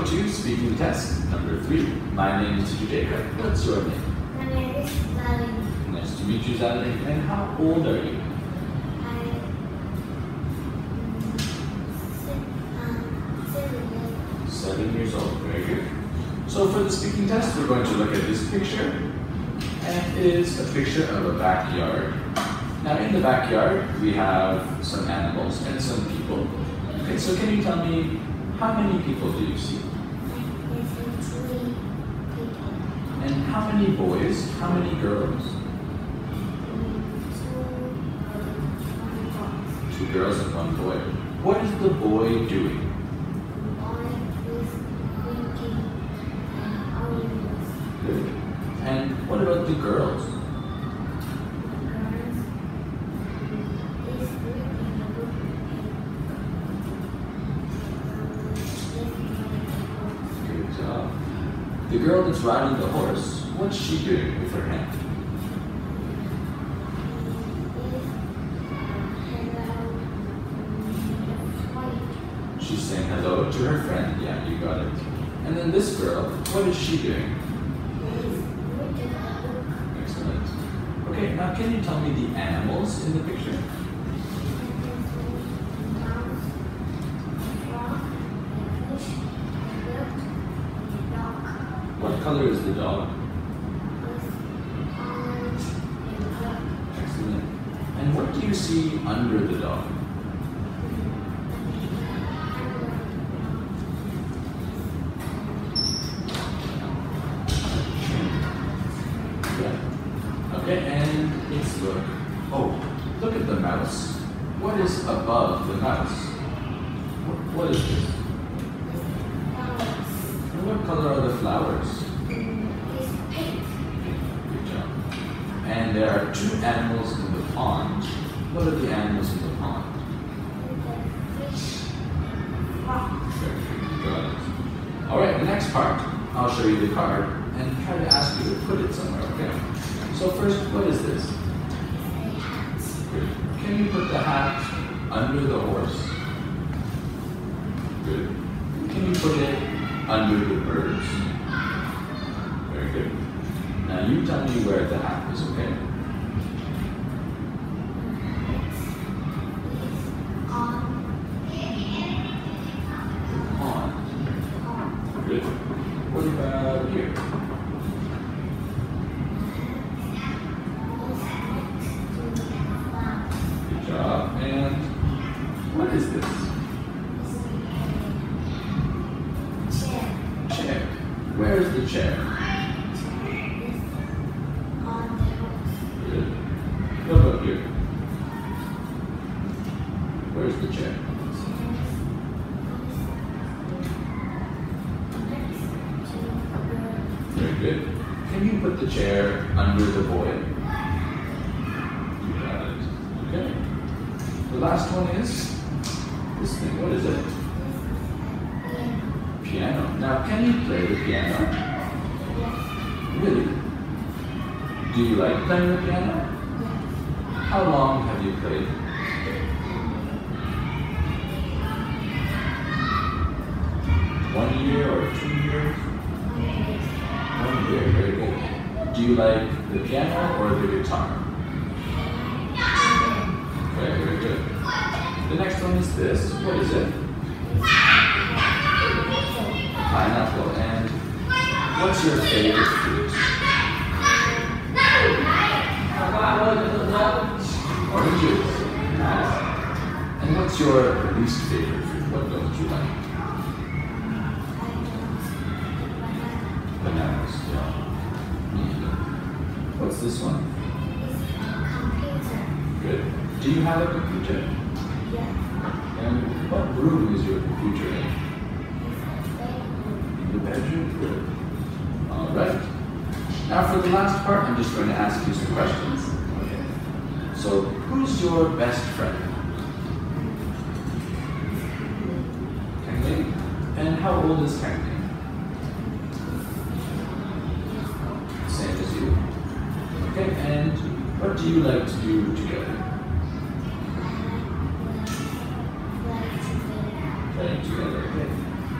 Welcome to speaking test number three. My name is Teacher Jacob. What's your name? My name is Valen. Nice to meet you, Gia Linh. And how old are you? I um, seven years Seven years old. Very good. So for the speaking test, we're going to look at this picture. And it is a picture of a backyard. Now in the backyard, we have some animals and some people. Okay, so can you tell me how many people do you see? There's three people. And how many boys? How many girls? Two girls and one boy. What is the boy doing? And what about the girls? Good job. The girl that's riding the horse, what's she doing with her hand? She's saying hello to her friend. Yeah, you got it. And then this girl, what is she doing? Excellent. Okay, now can you tell me the animals in the picture? What color is the dog? See under the dog? Yeah. Okay, and let's look. Oh, look at the mouse. What is above the mouse? What, what is this? And what color are the flowers? Good job. And there are two animals in the pond. What are the animals in the pond? Very good. All right, the next part, I'll show you the card and try to ask you to put it somewhere, okay? So first, what is this? Good. Can you put the hat under the horse? Good. Can you put it under the birds? Very good. Now you tell me where the hat is, okay? Here? Good job. What is this? Chair. Where is the? Good. What about here? Where's the chair? Put the chair under the boy? You got it. Okay. The last one is this thing. What is it? Piano. Now, can you play the piano? Really? Do you like playing the piano? How long have you played? One year or two Do you like the piano or the guitar? Very, very good. The next one is this. What is it? Pineapple. And what's your favorite fruit? Oranges. Nice. And what's your least favorite fruit? What don't you like? What's this one? Good. Do you have a computer? Yeah. And what room is your computer in? In the bedroom? Good. All right. Now for the last part, I'm just going to ask you some questions. Okay. So, who's your best friend? Kangling. And how old is Kangling? Do you like to do together? Playing together. Okay.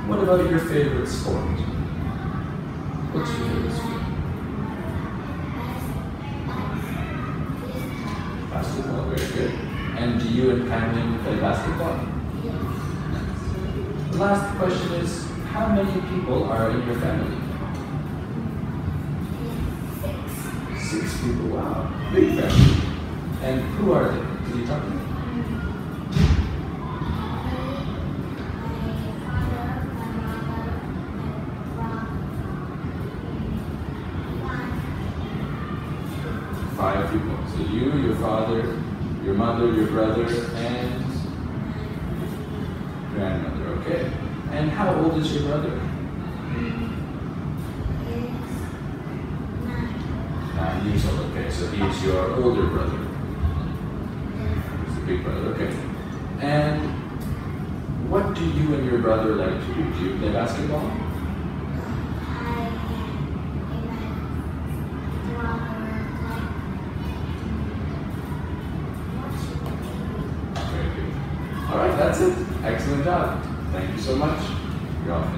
What about your favorite sport? What's your favorite sport? Basketball, very good. And do you and Cameron play basketball? Yes. The last question is, how many people are in your family? People, wow. Big family. And who are they? Did you talk to them? Five people. So you, your father, your mother, your brother, and grandmother. Okay. And how old is your brother? Mm-hmm. Years old. Okay. So he's your older brother. He's the big brother. Okay. And what do you and your brother like to do? Do you play basketball? Very good. All right, that's it. Excellent job. Thank you so much. You're off.